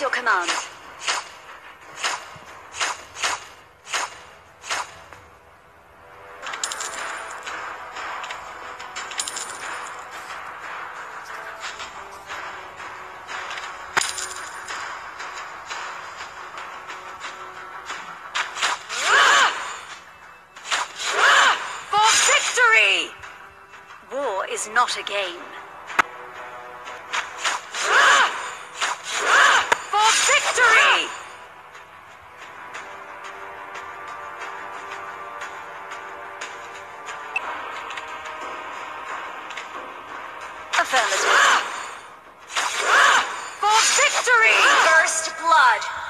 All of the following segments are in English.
your command? For victory! War is not a game. Affirmative. For victory! First blood.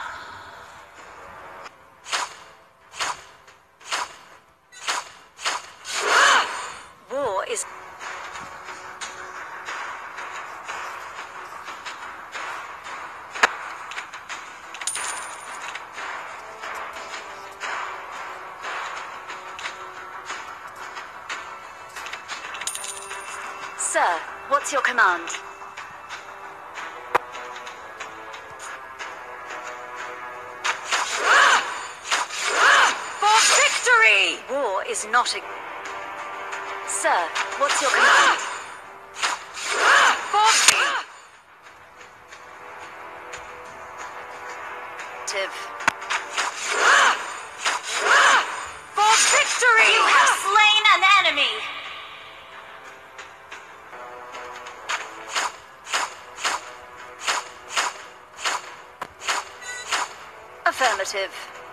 Sir, what's your command? For victory! War is not a. Sir, what's your command? For vi- Affirmative.